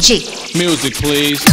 G. Music, please.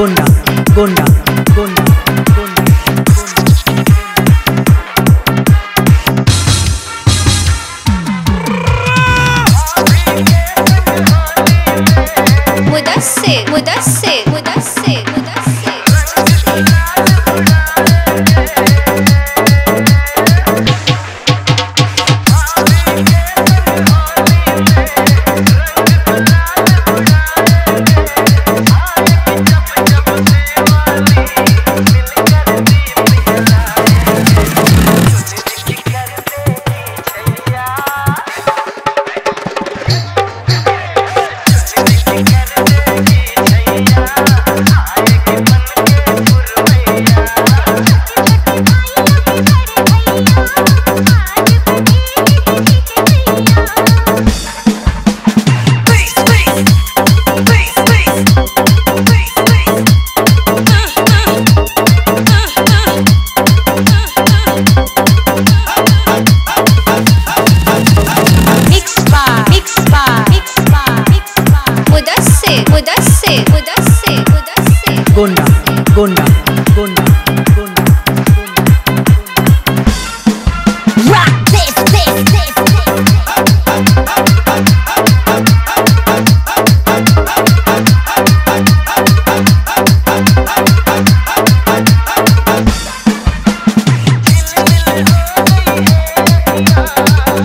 Gonda, Gonda, Gonda, Gonda. Mudassir, Mudassir. Gonda, Gonda, Gonda, Gonda. Rock this, this, this.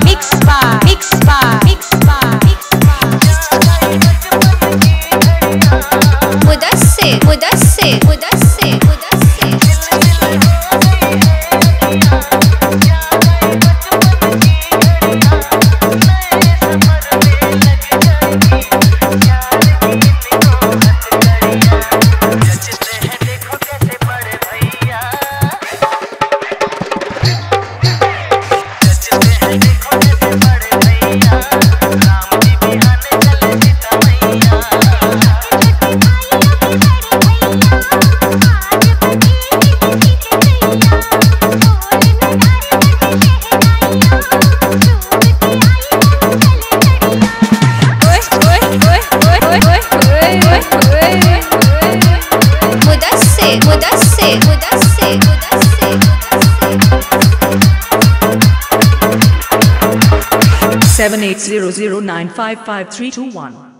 Mix bar, mix bar, mix bar, mix bar. Would I say? Would I say? with us, say. 7800955321.